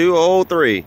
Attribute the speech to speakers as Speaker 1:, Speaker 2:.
Speaker 1: 203.